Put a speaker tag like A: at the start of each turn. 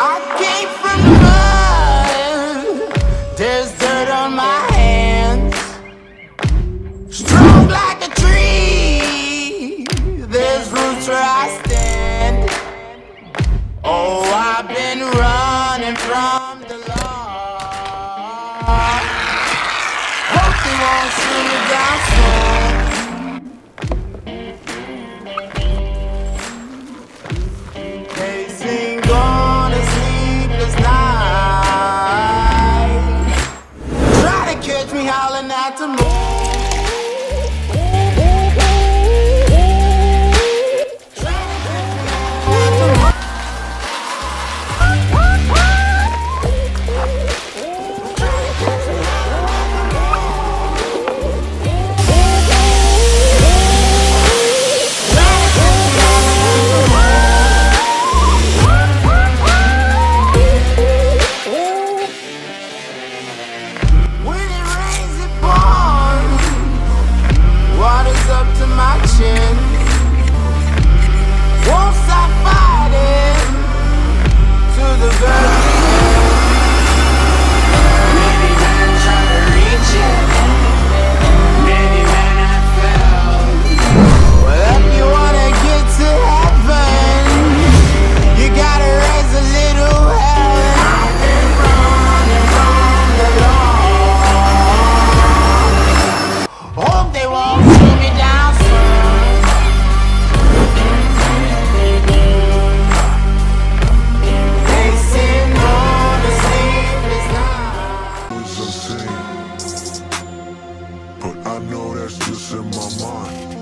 A: I came from mud. There's dirt on my hands. Strong like a tree. There's roots where I stand. Oh, I've been running from the law. Hope they won't shoot me down soon. Howling at the
B: moon. That's just in my mind.